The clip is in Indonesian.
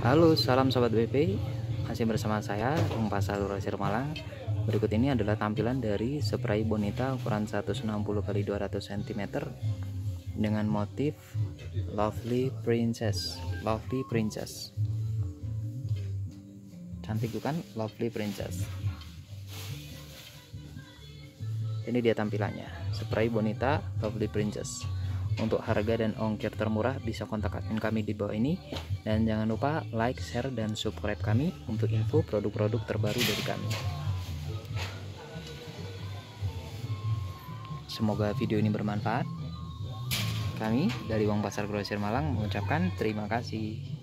Halo, salam sobat BP. Masih bersama saya, Bung Pasar Grosir Malang. Berikut ini adalah tampilan dari spray bonita ukuran 160 x 200 cm dengan motif Lovely Princess. Lovely Princess. Cantik bukan? Lovely Princess. Ini dia tampilannya. Spray bonita Lovely Princess. Untuk harga dan ongkir termurah bisa kontak admin kami di bawah ini dan jangan lupa like, share, dan subscribe kami untuk info produk-produk terbaru dari kami. Semoga video ini bermanfaat. Kami dari Wong Pasar Grosir Malang mengucapkan terima kasih.